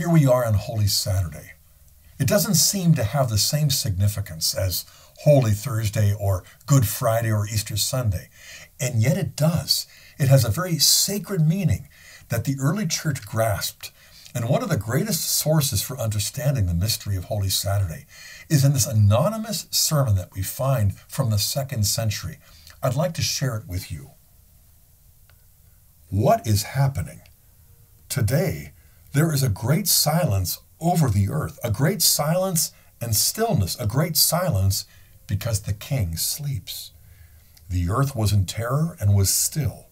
here we are on Holy Saturday. It doesn't seem to have the same significance as Holy Thursday or Good Friday or Easter Sunday, and yet it does. It has a very sacred meaning that the early church grasped. And one of the greatest sources for understanding the mystery of Holy Saturday is in this anonymous sermon that we find from the second century. I'd like to share it with you. What is happening? Today, there is a great silence over the earth, a great silence and stillness, a great silence because the king sleeps. The earth was in terror and was still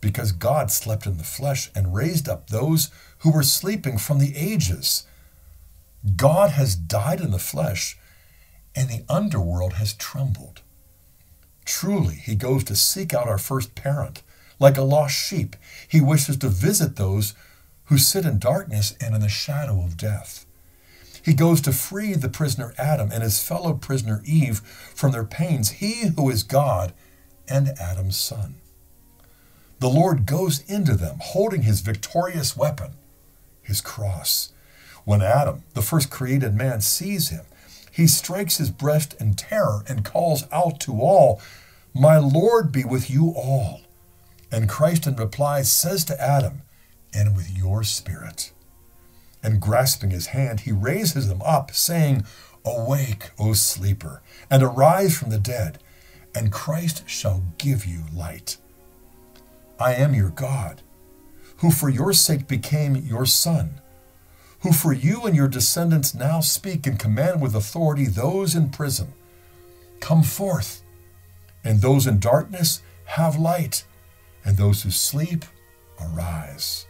because God slept in the flesh and raised up those who were sleeping from the ages. God has died in the flesh, and the underworld has trembled. Truly, he goes to seek out our first parent. Like a lost sheep, he wishes to visit those who sit in darkness and in the shadow of death. He goes to free the prisoner Adam and his fellow prisoner Eve from their pains, he who is God and Adam's son. The Lord goes into them, holding his victorious weapon, his cross. When Adam, the first created man, sees him, he strikes his breast in terror and calls out to all, My Lord be with you all. And Christ in reply says to Adam, And with your spirit and grasping his hand, he raises him up, saying, Awake, O sleeper, and arise from the dead, and Christ shall give you light. I am your God, who for your sake became your Son, who for you and your descendants now speak and command with authority those in prison. Come forth, and those in darkness have light, and those who sleep arise.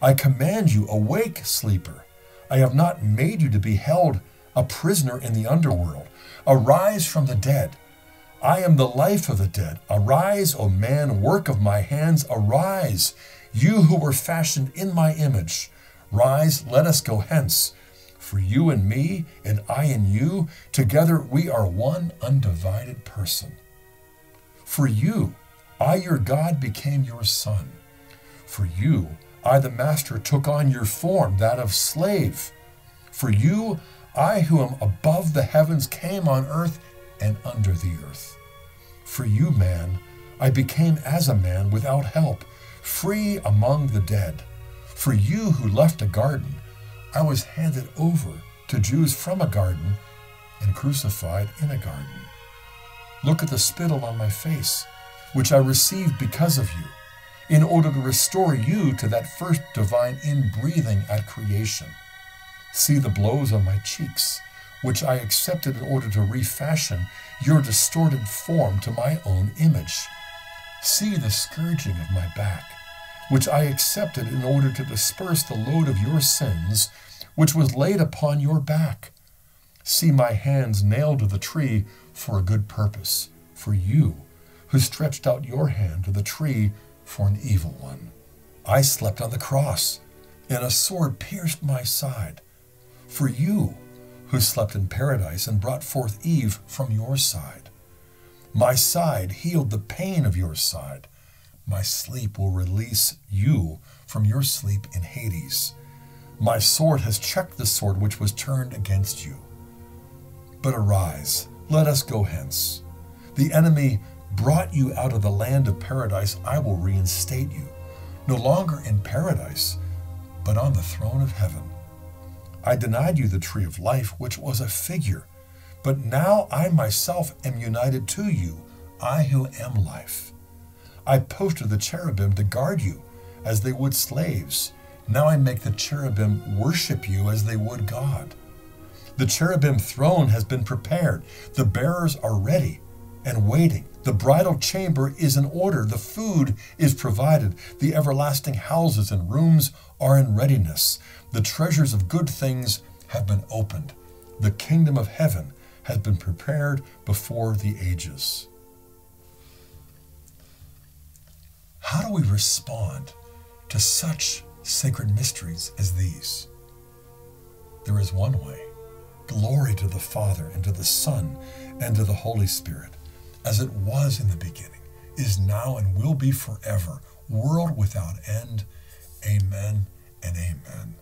I command you, awake, sleeper. I have not made you to be held a prisoner in the underworld. Arise from the dead. I am the life of the dead. Arise, O man, work of my hands, arise, you who were fashioned in my image. Rise, let us go hence. For you and me, and I and you, together we are one undivided person. For you, I, your God, became your son. For you, I, the Master, took on your form, that of slave. For you, I, who am above the heavens, came on earth and under the earth. For you, man, I became as a man without help, free among the dead. For you who left a garden, I was handed over to Jews from a garden and crucified in a garden. Look at the spittle on my face, which I received because of you in order to restore you to that first divine inbreathing at creation. See the blows on my cheeks, which I accepted in order to refashion your distorted form to my own image. See the scourging of my back, which I accepted in order to disperse the load of your sins, which was laid upon your back. See my hands nailed to the tree for a good purpose, for you, who stretched out your hand to the tree for an evil one. I slept on the cross, and a sword pierced my side. For you, who slept in paradise and brought forth Eve from your side. My side healed the pain of your side. My sleep will release you from your sleep in Hades. My sword has checked the sword which was turned against you. But arise, let us go hence. The enemy brought you out of the land of paradise, I will reinstate you, no longer in paradise, but on the throne of heaven. I denied you the tree of life, which was a figure, but now I myself am united to you, I who am life. I posted the cherubim to guard you as they would slaves. Now I make the cherubim worship you as they would God. The cherubim throne has been prepared. The bearers are ready and waiting. The bridal chamber is in order, the food is provided, the everlasting houses and rooms are in readiness. The treasures of good things have been opened. The kingdom of heaven has been prepared before the ages. How do we respond to such sacred mysteries as these? There is one way. Glory to the Father, and to the Son, and to the Holy Spirit as it was in the beginning, is now, and will be forever, world without end. Amen and amen.